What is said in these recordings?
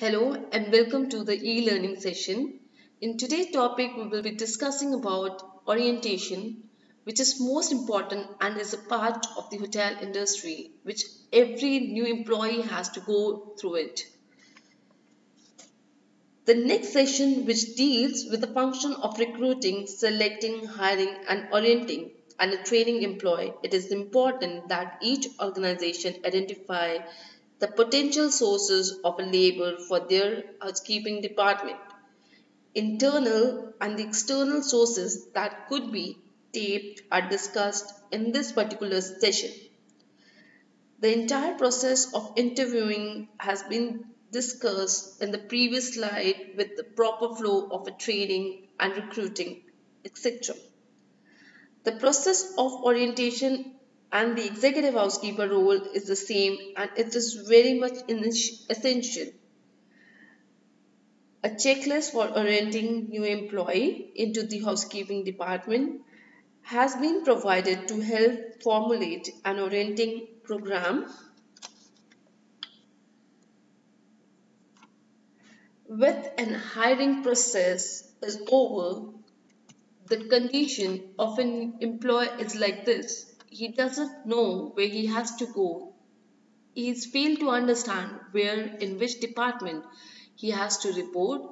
Hello and welcome to the e-learning session. In today's topic, we will be discussing about orientation, which is most important and is a part of the hotel industry, which every new employee has to go through it. The next session, which deals with the function of recruiting, selecting, hiring and orienting and a training employee, it is important that each organization identify the potential sources of labor for their housekeeping department, internal and the external sources that could be taped are discussed in this particular session. The entire process of interviewing has been discussed in the previous slide with the proper flow of a training and recruiting, etc. The process of orientation and the executive housekeeper role is the same and it is very much essential. A checklist for orienting new employee into the housekeeping department has been provided to help formulate an orienting program with an hiring process is over the condition of an employee is like this he doesn't know where he has to go. He's failed to understand where, in which department he has to report,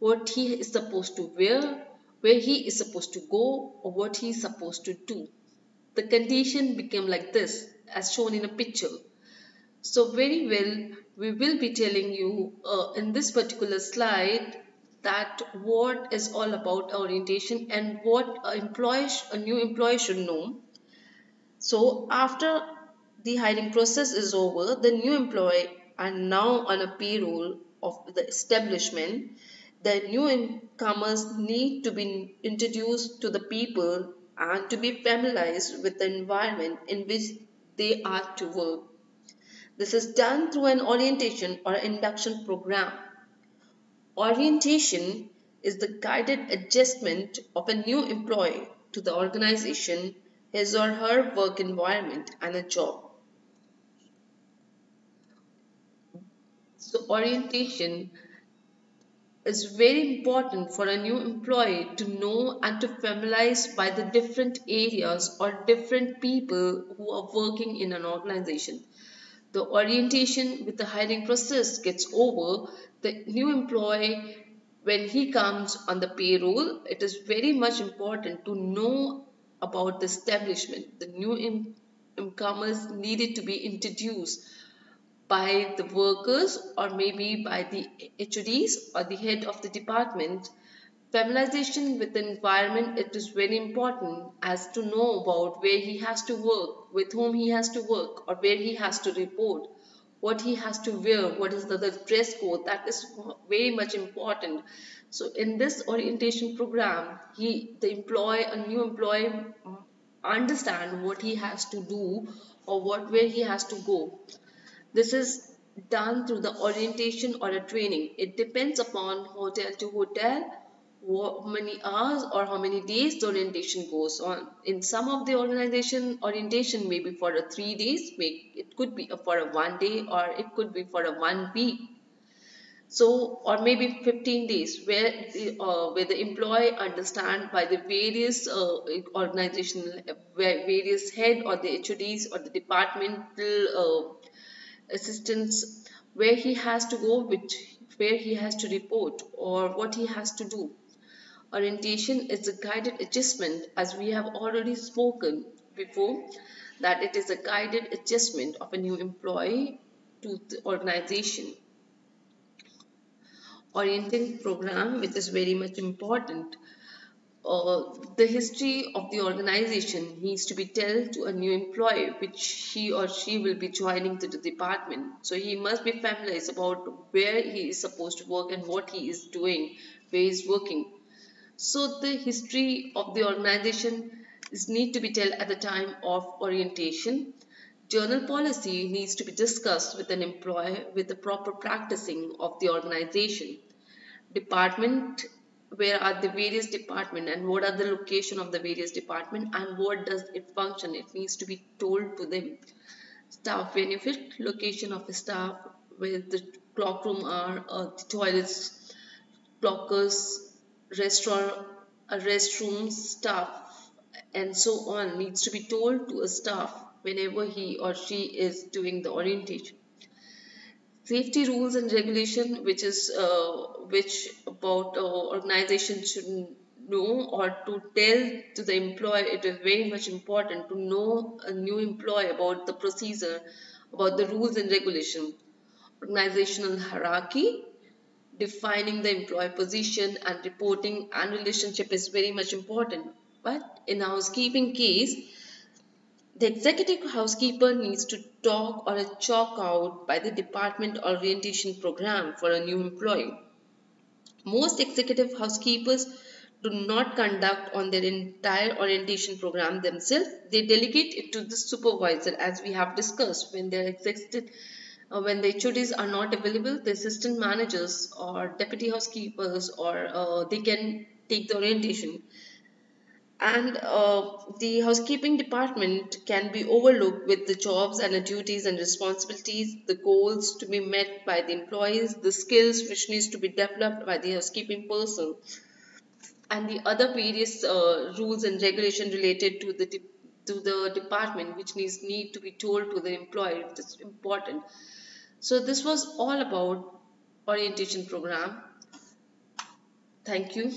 what he is supposed to wear, where he is supposed to go, or what he is supposed to do. The condition became like this, as shown in a picture. So very well, we will be telling you uh, in this particular slide that what is all about orientation and what a employee, a new employee should know so after the hiring process is over, the new employee are now on a payroll of the establishment. The new incomers need to be introduced to the people and to be familiarized with the environment in which they are to work. This is done through an orientation or induction program. Orientation is the guided adjustment of a new employee to the organization his or her work environment and a job. So orientation is very important for a new employee to know and to familiarize by the different areas or different people who are working in an organization. The orientation with the hiring process gets over, the new employee when he comes on the payroll, it is very much important to know about the establishment. The new incomers needed to be introduced by the workers or maybe by the HODs or the head of the department. Familiarization with the environment it is very important as to know about where he has to work, with whom he has to work or where he has to report, what he has to wear, what is the, the dress code that is very much important so in this orientation program, he the employee, a new employee mm, understand what he has to do or what where he has to go. This is done through the orientation or a training. It depends upon hotel to hotel how many hours or how many days the orientation goes on. In some of the organization, orientation may be for a three days, may, it could be for a one day or it could be for a one week so or maybe 15 days where the, uh, where the employee understand by the various uh, organizational various head or the HODs or the departmental uh, assistants where he has to go which where he has to report or what he has to do orientation is a guided adjustment as we have already spoken before that it is a guided adjustment of a new employee to the organization. Orienting program which is very much important. Uh, the history of the organization needs to be told to a new employee which he or she will be joining to the department. So he must be familiar about where he is supposed to work and what he is doing where he is working so the history of the organization is need to be told at the time of orientation. General policy needs to be discussed with an employer with the proper practicing of the organization. Department where are the various department and what are the location of the various department and what does it function? It needs to be told to them. Staff benefit location of the staff where the clock room are uh, toilets, clockers, restaurant, restrooms, staff, and so on needs to be told to a staff whenever he or she is doing the orientation. Safety rules and regulation, which is uh, which about uh, organization should know or to tell to the employee, it is very much important to know a new employee about the procedure, about the rules and regulation, organizational hierarchy, defining the employee position and reporting and relationship is very much important. But in housekeeping case, the executive housekeeper needs to talk or a chalk out by the department orientation program for a new employee. Most executive housekeepers do not conduct on their entire orientation program themselves. They delegate it to the supervisor as we have discussed when their executive uh, when the HODs are not available, the assistant managers or deputy housekeepers or uh, they can take the orientation. And uh, the housekeeping department can be overlooked with the jobs and the duties and responsibilities, the goals to be met by the employees, the skills which needs to be developed by the housekeeping person, and the other various uh, rules and regulation related to the to the department which needs need to be told to the employer it is important. So this was all about orientation program. Thank you